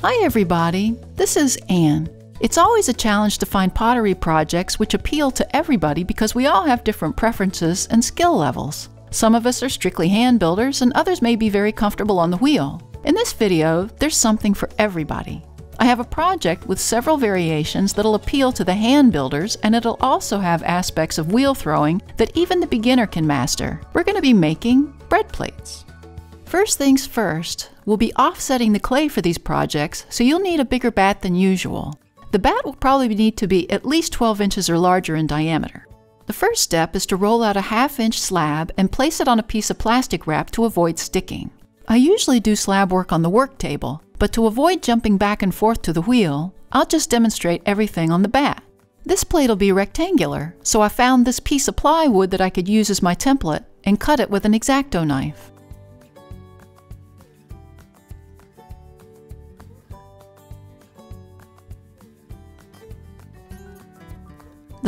Hi, everybody. This is Ann. It's always a challenge to find pottery projects which appeal to everybody because we all have different preferences and skill levels. Some of us are strictly hand builders, and others may be very comfortable on the wheel. In this video, there's something for everybody. I have a project with several variations that'll appeal to the hand builders, and it'll also have aspects of wheel throwing that even the beginner can master. We're going to be making bread plates. First things first, we'll be offsetting the clay for these projects, so you'll need a bigger bat than usual. The bat will probably need to be at least 12 inches or larger in diameter. The first step is to roll out a half inch slab and place it on a piece of plastic wrap to avoid sticking. I usually do slab work on the work table, but to avoid jumping back and forth to the wheel, I'll just demonstrate everything on the bat. This plate will be rectangular, so I found this piece of plywood that I could use as my template and cut it with an X-Acto knife.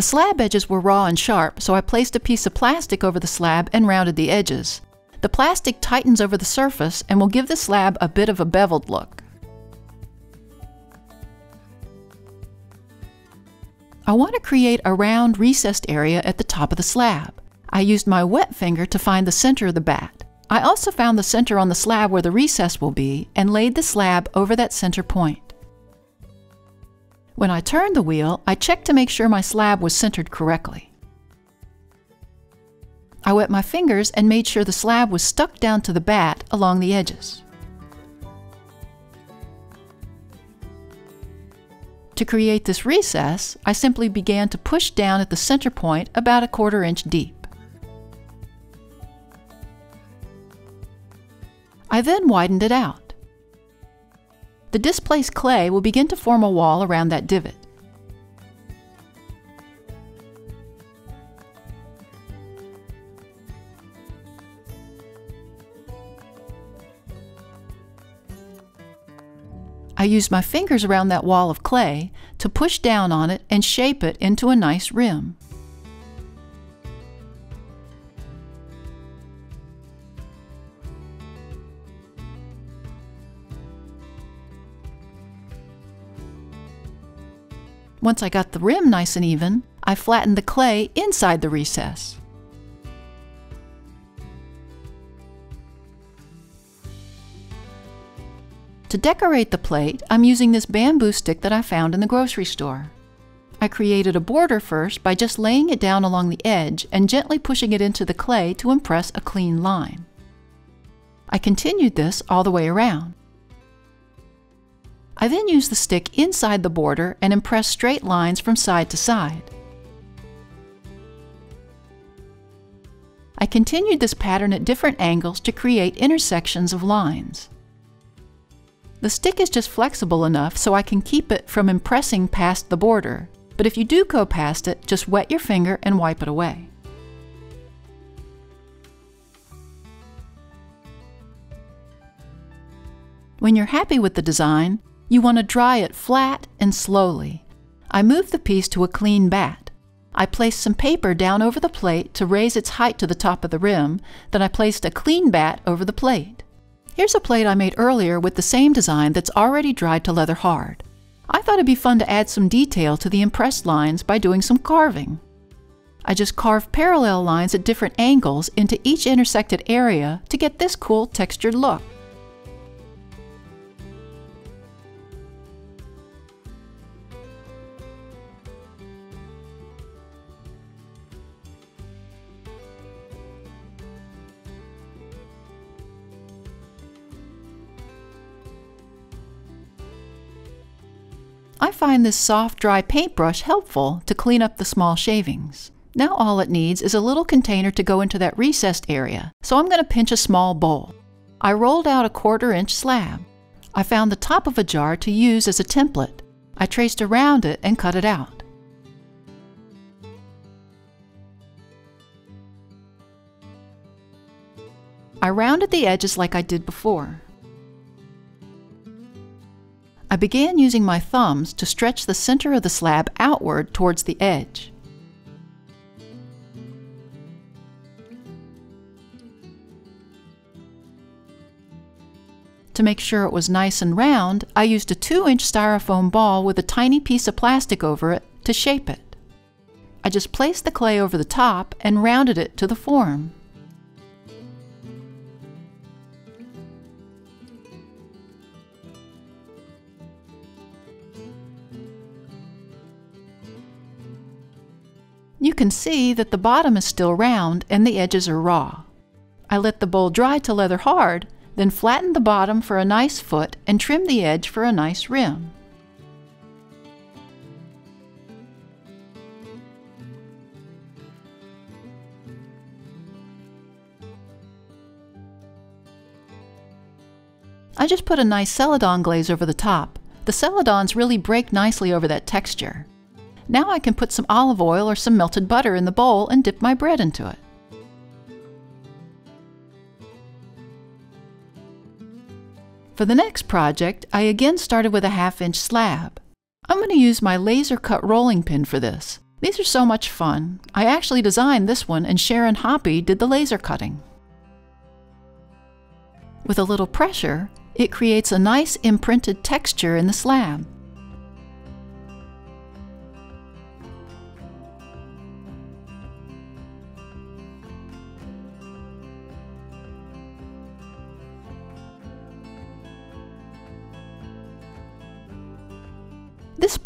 The slab edges were raw and sharp, so I placed a piece of plastic over the slab and rounded the edges. The plastic tightens over the surface and will give the slab a bit of a beveled look. I want to create a round recessed area at the top of the slab. I used my wet finger to find the center of the bat. I also found the center on the slab where the recess will be and laid the slab over that center point. When I turned the wheel, I checked to make sure my slab was centered correctly. I wet my fingers and made sure the slab was stuck down to the bat along the edges. To create this recess, I simply began to push down at the center point about a quarter inch deep. I then widened it out. The displaced clay will begin to form a wall around that divot. I use my fingers around that wall of clay to push down on it and shape it into a nice rim. Once I got the rim nice and even, I flattened the clay inside the recess. To decorate the plate, I'm using this bamboo stick that I found in the grocery store. I created a border first by just laying it down along the edge and gently pushing it into the clay to impress a clean line. I continued this all the way around. I then use the stick inside the border and impress straight lines from side to side. I continued this pattern at different angles to create intersections of lines. The stick is just flexible enough so I can keep it from impressing past the border, but if you do go past it, just wet your finger and wipe it away. When you're happy with the design, you want to dry it flat and slowly. I move the piece to a clean bat. I placed some paper down over the plate to raise its height to the top of the rim, then I placed a clean bat over the plate. Here's a plate I made earlier with the same design that's already dried to leather hard. I thought it'd be fun to add some detail to the impressed lines by doing some carving. I just carved parallel lines at different angles into each intersected area to get this cool textured look. I find this soft, dry paintbrush helpful to clean up the small shavings. Now all it needs is a little container to go into that recessed area, so I'm going to pinch a small bowl. I rolled out a quarter inch slab. I found the top of a jar to use as a template. I traced around it and cut it out. I rounded the edges like I did before. I began using my thumbs to stretch the center of the slab outward towards the edge. To make sure it was nice and round, I used a 2 inch styrofoam ball with a tiny piece of plastic over it to shape it. I just placed the clay over the top and rounded it to the form. You can see that the bottom is still round and the edges are raw. I let the bowl dry to leather hard, then flattened the bottom for a nice foot and trimmed the edge for a nice rim. I just put a nice celadon glaze over the top. The celadons really break nicely over that texture. Now I can put some olive oil or some melted butter in the bowl and dip my bread into it. For the next project, I again started with a half inch slab. I'm going to use my laser cut rolling pin for this. These are so much fun. I actually designed this one and Sharon Hoppy did the laser cutting. With a little pressure, it creates a nice imprinted texture in the slab.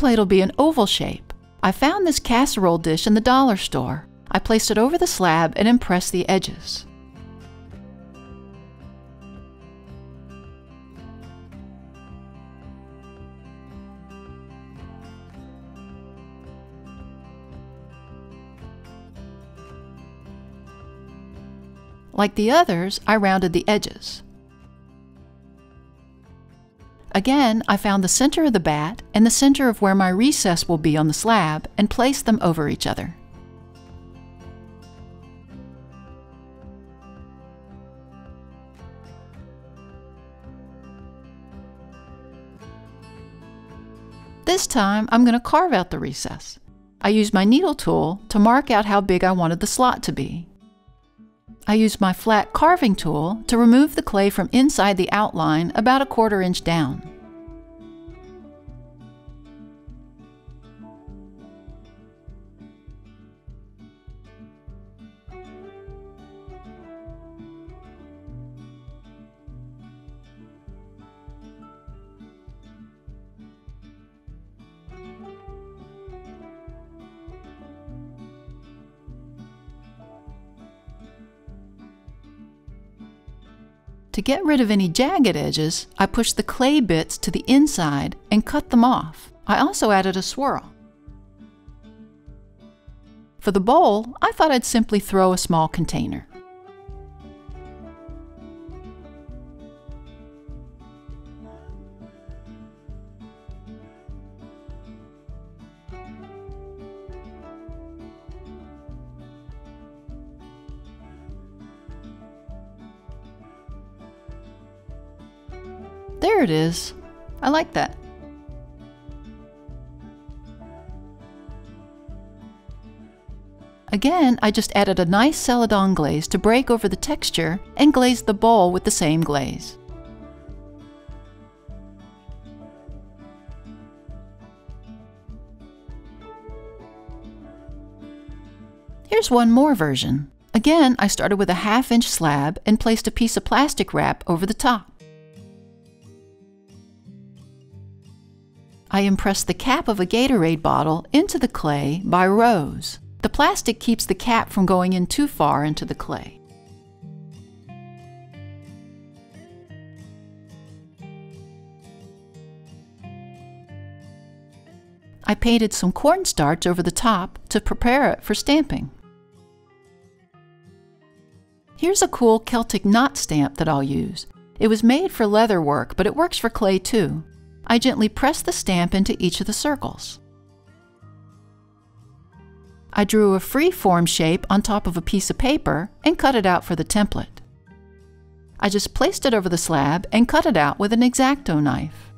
Plate will be an oval shape. I found this casserole dish in the dollar store. I placed it over the slab and impressed the edges. Like the others, I rounded the edges. Again, I found the center of the bat and the center of where my recess will be on the slab and placed them over each other. This time, I'm going to carve out the recess. I used my needle tool to mark out how big I wanted the slot to be. I used my flat carving tool to remove the clay from inside the outline about a quarter inch down. To get rid of any jagged edges, I pushed the clay bits to the inside and cut them off. I also added a swirl. For the bowl, I thought I'd simply throw a small container. There it is. I like that. Again, I just added a nice celadon glaze to break over the texture and glazed the bowl with the same glaze. Here's one more version. Again, I started with a half inch slab and placed a piece of plastic wrap over the top. I impress the cap of a Gatorade bottle into the clay by rows. The plastic keeps the cap from going in too far into the clay. I painted some cornstarch over the top to prepare it for stamping. Here's a cool Celtic knot stamp that I'll use. It was made for leather work, but it works for clay too. I gently press the stamp into each of the circles. I drew a free form shape on top of a piece of paper and cut it out for the template. I just placed it over the slab and cut it out with an X-Acto knife.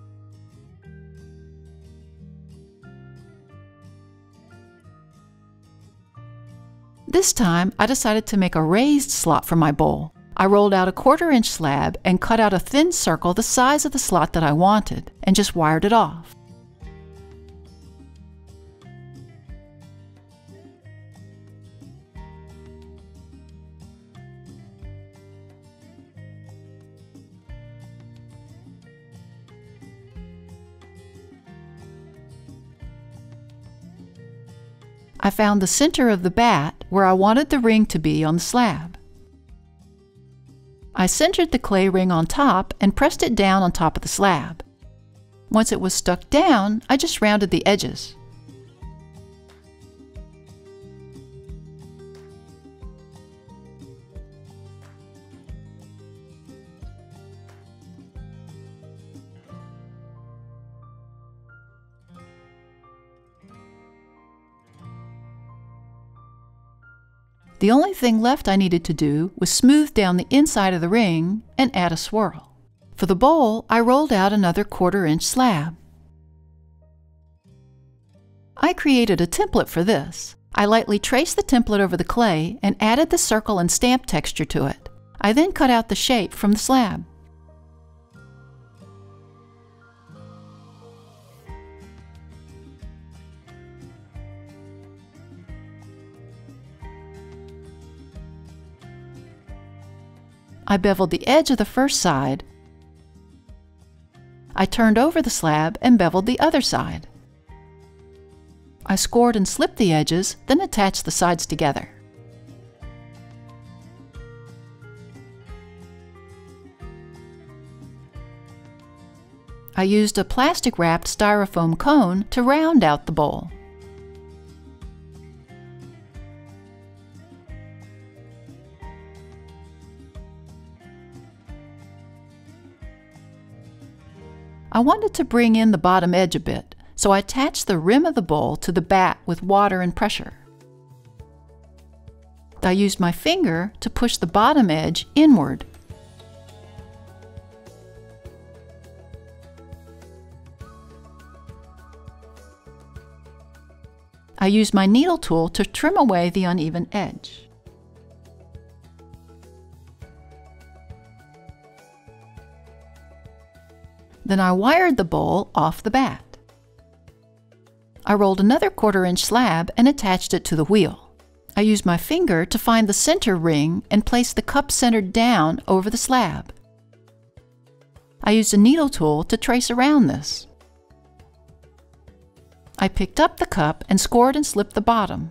This time, I decided to make a raised slot for my bowl. I rolled out a quarter inch slab and cut out a thin circle the size of the slot that I wanted and just wired it off. I found the center of the bat where I wanted the ring to be on the slab. I centered the clay ring on top and pressed it down on top of the slab. Once it was stuck down, I just rounded the edges. The only thing left I needed to do was smooth down the inside of the ring and add a swirl. For the bowl, I rolled out another quarter inch slab. I created a template for this. I lightly traced the template over the clay and added the circle and stamp texture to it. I then cut out the shape from the slab. I beveled the edge of the first side. I turned over the slab and beveled the other side. I scored and slipped the edges, then attached the sides together. I used a plastic wrapped styrofoam cone to round out the bowl. I wanted to bring in the bottom edge a bit, so I attached the rim of the bowl to the bat with water and pressure. I used my finger to push the bottom edge inward. I used my needle tool to trim away the uneven edge. Then I wired the bowl off the bat. I rolled another quarter inch slab and attached it to the wheel. I used my finger to find the center ring and place the cup centered down over the slab. I used a needle tool to trace around this. I picked up the cup and scored and slipped the bottom.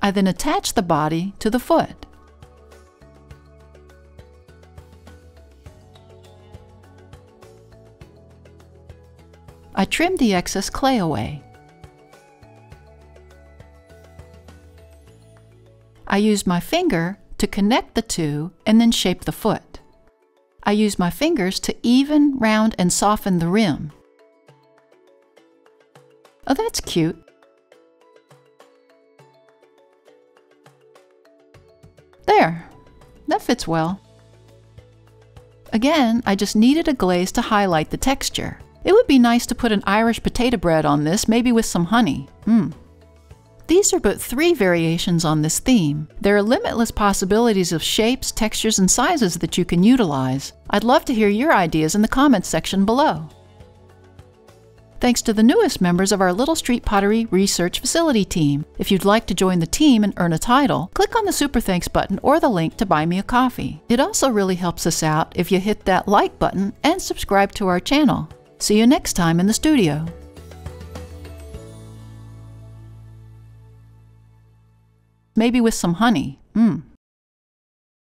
I then attached the body to the foot. I trimmed the excess clay away. I use my finger to connect the two and then shape the foot. I use my fingers to even, round, and soften the rim. Oh, that's cute. There, that fits well. Again, I just needed a glaze to highlight the texture. It would be nice to put an Irish potato bread on this, maybe with some honey. Mmm. These are but three variations on this theme. There are limitless possibilities of shapes, textures, and sizes that you can utilize. I'd love to hear your ideas in the comments section below. Thanks to the newest members of our Little Street Pottery Research Facility team. If you'd like to join the team and earn a title, click on the Super Thanks button or the link to buy me a coffee. It also really helps us out if you hit that like button and subscribe to our channel. See you next time in the studio. Maybe with some honey. Mmm.